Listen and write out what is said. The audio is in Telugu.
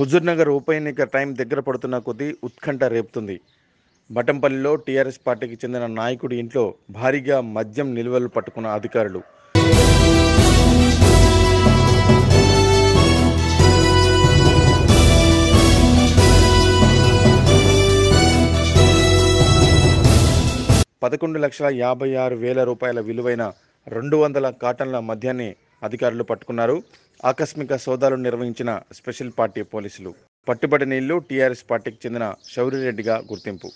హుజూర్నగర్ ఉప ఎన్నిక టైం దగ్గర పడుతున్న కొద్దీ ఉత్కంఠ రేపుతుంది. బటంపల్లిలో టీఆర్ఎస్ పార్టీకి చెందిన నాయకుడి ఇంట్లో భారీగా మద్యం నిల్వలు పట్టుకున్న అధికారులు. పదకొండు లక్షల యాభై ఆరు వేల రూపాయల విలువైన రెండు వందల కాటన్ల మద్యాన్ని అధికారులు పట్టుకున్నారు. ఆకస్మిక సోదాలు నిర్వహించిన స్పెషల్ పార్టీ పోలీసులు. పట్టుబడి నీళ్ళు టీఆర్ఎస్ పార్టీకి చెందిన శౌరిరెడ్డిగా గుర్తింపు.